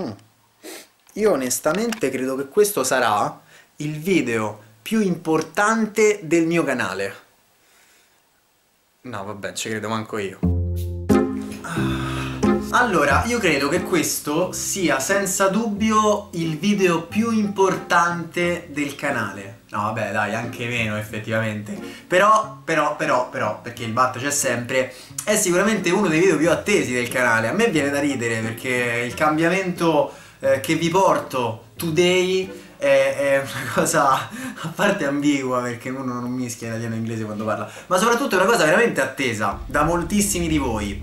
Mm. Io onestamente credo che questo sarà il video più importante del mio canale. No, vabbè, ci credo manco io. Allora, io credo che questo sia senza dubbio il video più importante del canale. No, vabbè, dai, anche meno effettivamente. Però, però, però, però, perché il bat c'è sempre, è sicuramente uno dei video più attesi del canale. A me viene da ridere perché il cambiamento eh, che vi porto today è, è, una cosa a parte ambigua perché uno non mischia italiano e inglese quando parla, ma soprattutto è una cosa veramente attesa da moltissimi di voi.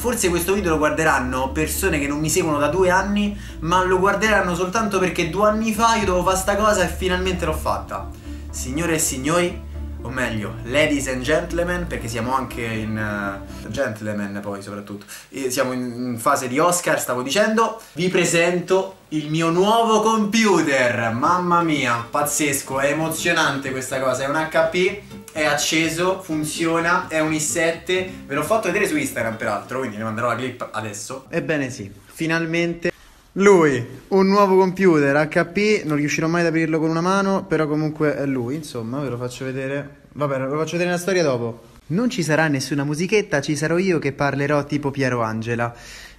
Forse questo video lo guarderanno persone che non mi seguono da due anni, ma lo guarderanno soltanto perché due anni fa io dovevo fare sta cosa e finalmente l'ho fatta. Signore e signori, o meglio, ladies and gentlemen, perché siamo anche in uh, gentlemen poi soprattutto, e siamo in, in fase di Oscar, stavo dicendo, vi presento il mio nuovo computer, mamma mia, pazzesco, è emozionante questa cosa, è un HP, è acceso, funziona, è un i7, ve l'ho fatto vedere su Instagram peraltro, quindi ne manderò la clip adesso. Ebbene sì, finalmente lui, un nuovo computer HP, non riuscirò mai ad aprirlo con una mano, però comunque è lui, insomma, ve lo faccio vedere. Vabbè, ve lo faccio vedere nella storia dopo. Non ci sarà nessuna musichetta, ci sarò io che parlerò tipo Piero Angela.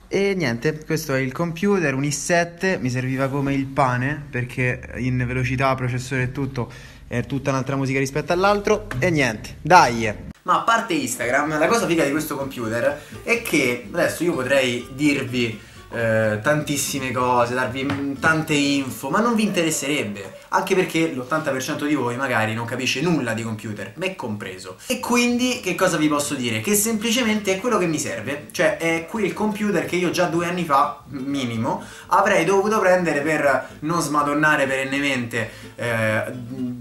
E niente, questo è il computer, un i7, mi serviva come il pane, perché in velocità, processore e tutto è tutta un'altra musica rispetto all'altro. E niente, dai! Ma a parte Instagram, la cosa figa di questo computer è che adesso io potrei dirvi eh, tantissime cose, darvi tante info, ma non vi interesserebbe, anche perché l'80% di voi magari non capisce nulla di computer, me compreso. E quindi che cosa vi posso dire? Che semplicemente è quello che mi serve, cioè è quel computer che io già due anni fa, minimo, avrei dovuto prendere per non smadonnare perennemente eh,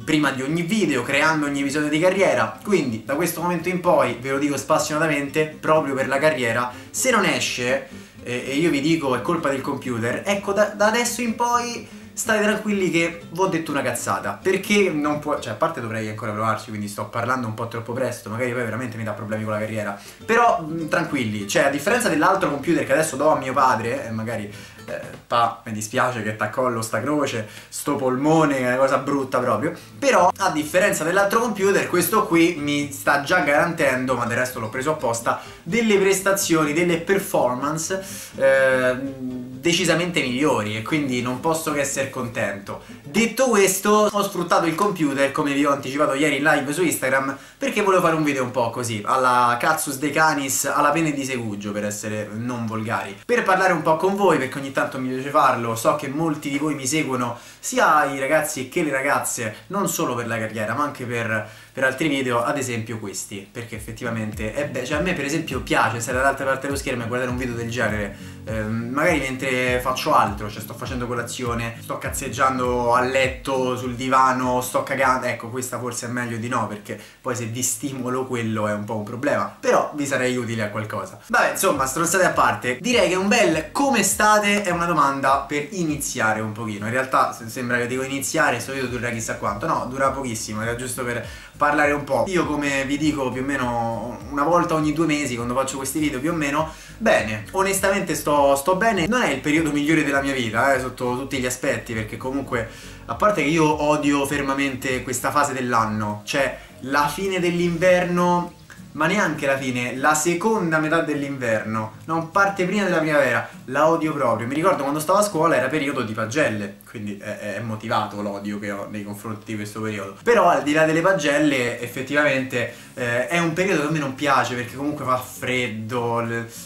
prima di ogni video, creando ogni episodio di carriera. Quindi da questo momento in poi, ve lo dico spassionatamente, proprio per la carriera, se non esce e, io vi dico è colpa del computer, ecco da, da adesso in poi state tranquilli che vi ho detto una cazzata perché non può cioè a parte dovrei ancora provarci quindi sto parlando un po' troppo presto magari poi veramente mi dà problemi con la carriera però mh, tranquilli cioè a differenza dell'altro computer che adesso do a mio padre e magari eh, pa, mi dispiace che t'accollo sta croce, sto polmone, è una cosa brutta proprio. Però, a differenza dell'altro computer, questo qui mi sta già garantendo, ma del resto l'ho preso apposta, delle prestazioni, delle performance eh, decisamente migliori e quindi non posso che essere contento. Detto questo, ho sfruttato il computer, come vi ho anticipato ieri in live su Instagram, perché volevo fare un video un po' così, alla Cazzus De Canis, alla pene di Segugio, per essere non volgari. Per parlare un po' con voi, perché ogni tanto mi piace farlo, so che molti di voi mi seguono, sia i ragazzi che le ragazze, non solo per la carriera, ma anche per per altri video, ad esempio questi, perché effettivamente è bello, cioè a me per esempio piace stare dall'altra parte dello schermo e guardare un video del genere, eh, magari mentre faccio altro, cioè sto facendo colazione, sto cazzeggiando a letto, sul divano, sto cagando, ecco questa forse è meglio di no, perché poi se vi stimolo quello è un po' un problema, però vi sarei utile a qualcosa. Vabbè, insomma, stronzate a parte, direi che un bel come state è una domanda per iniziare un pochino, in realtà sembra che dico iniziare, sto video dura chissà quanto, no, dura pochissimo, era giusto per parlare un po'. Io come vi dico più o meno una volta ogni due mesi quando faccio questi video più o meno, bene, onestamente sto, sto bene. Non è il periodo migliore della mia vita, eh, sotto tutti gli aspetti, perché comunque, a parte che io odio fermamente questa fase dell'anno, cioè la fine dell'inverno ma neanche la fine, la seconda metà dell'inverno, non parte prima della primavera, la odio proprio. Mi ricordo quando stavo a scuola era periodo di pagelle, quindi è, è motivato l'odio che ho nei confronti di questo periodo. Però al di là delle pagelle, effettivamente eh, è un periodo che a me non piace perché comunque fa freddo,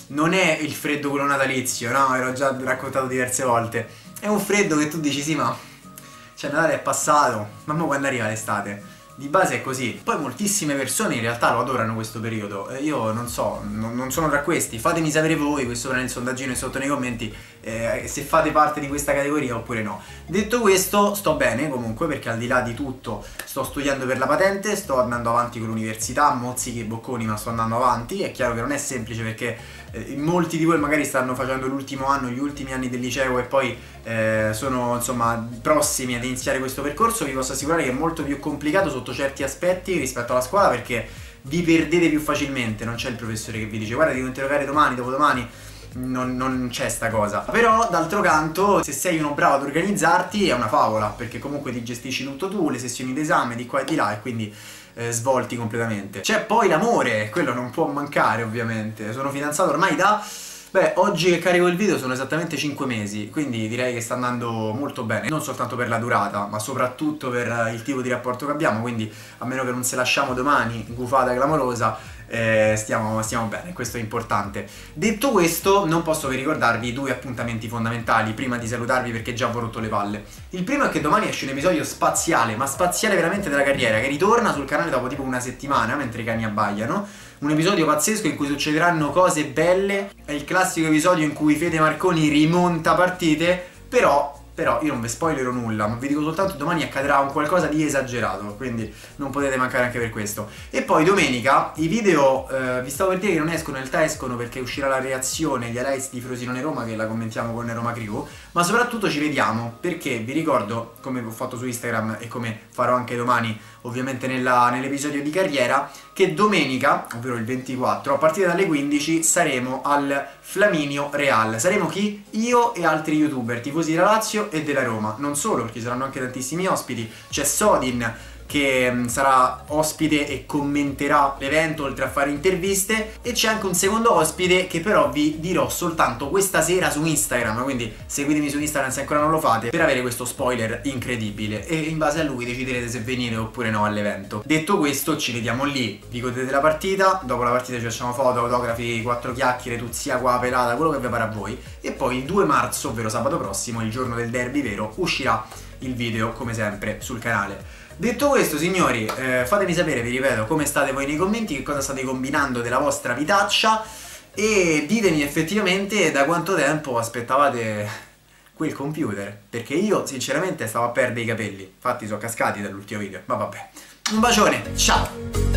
non è il freddo quello natalizio, no? L'ho già raccontato diverse volte. È un freddo che tu dici sì, ma cioè Natale è passato, ma mo quando arriva l'estate? Di base è così. Poi moltissime persone in realtà lo adorano questo periodo. Eh, io non so, non, sono tra questi. Fatemi sapere voi, questo nel sondaggino e sotto nei commenti, eh, se fate parte di questa categoria oppure no. Detto questo, sto bene comunque perché al di là di tutto sto studiando per la patente, sto andando avanti con l'università, mozzichi e bocconi, ma sto andando avanti. È chiaro che non è semplice perché eh, molti di voi magari stanno facendo l'ultimo anno, gli ultimi anni del liceo e poi eh, sono insomma prossimi ad iniziare questo percorso, vi posso assicurare che è molto più complicato sotto certi aspetti rispetto alla scuola perché vi perdete più facilmente, non c'è il professore che vi dice guarda devo interrogare domani, dopodomani, non, non c'è sta cosa. Però d'altro canto, se sei uno bravo ad organizzarti, è una favola, perché comunque ti gestisci tutto tu, le sessioni d'esame di qua e di là, e quindi eh, svolti completamente. C'è poi l'amore, quello non può mancare ovviamente. Sono fidanzato ormai da Beh, oggi che carico il video sono esattamente 5 mesi, quindi direi che sta andando molto bene, non soltanto per la durata, ma soprattutto per il tipo di rapporto che abbiamo, quindi a meno che non se lasciamo domani, gufata clamorosa, eh, stiamo, stiamo, bene, questo è importante. Detto questo, non posso che ricordarvi due appuntamenti fondamentali prima di salutarvi perché già ho rotto le palle. Il primo è che domani esce un episodio spaziale, ma spaziale veramente della carriera, che ritorna sul canale dopo tipo una settimana mentre i cani abbaiano un episodio pazzesco in cui succederanno cose belle. È il classico episodio in cui Fede Marconi rimonta partite, però però io non vi spoilerò nulla, ma vi dico soltanto domani accadrà un qualcosa di esagerato, quindi non potete mancare anche per questo. E poi domenica i video, eh, vi stavo per dire che non escono, in realtà escono perché uscirà la reazione di Alice di Frosinone Roma che la commentiamo con Roma Crew, ma soprattutto ci vediamo perché vi ricordo, come ho fatto su Instagram e come farò anche domani ovviamente nell'episodio di carriera, che domenica, ovvero il 24, a partire dalle 15 saremo al Flaminio Real. Saremo chi? Io e altri youtuber, tifosi della Lazio e della Roma. Non solo, perché ci saranno anche tantissimi ospiti. C'è Sodin, che mm, sarà ospite e commenterà l'evento oltre a fare interviste. E c'è anche un secondo ospite che però vi dirò soltanto questa sera su Instagram quindi seguitemi su Instagram se ancora non lo fate per avere questo spoiler incredibile. E in base a lui deciderete se venire oppure no all'evento. Detto questo ci vediamo lì. Vi godete la partita dopo la partita ci facciamo foto, autografi, quattro chiacchiere tuzia qua pelata quello che vi pare a voi. E poi il 2 marzo ovvero sabato prossimo il giorno del derby vero uscirà il video come sempre sul canale Detto questo, signori, eh, fatemi sapere, vi ripeto, come state voi nei commenti, che cosa state combinando della vostra vitaccia. E ditemi effettivamente da quanto tempo aspettavate quel computer, perché io sinceramente stavo a perdere i capelli, infatti sono cascati dall'ultimo video, ma vabbè. Un bacione, ciao!